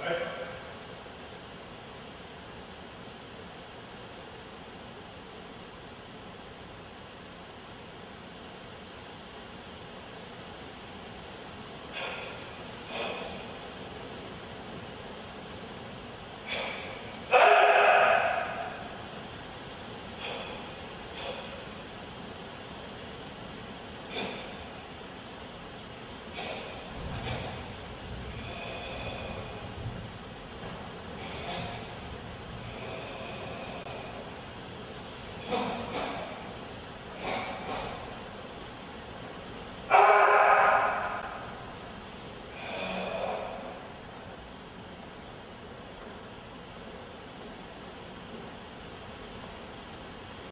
Right?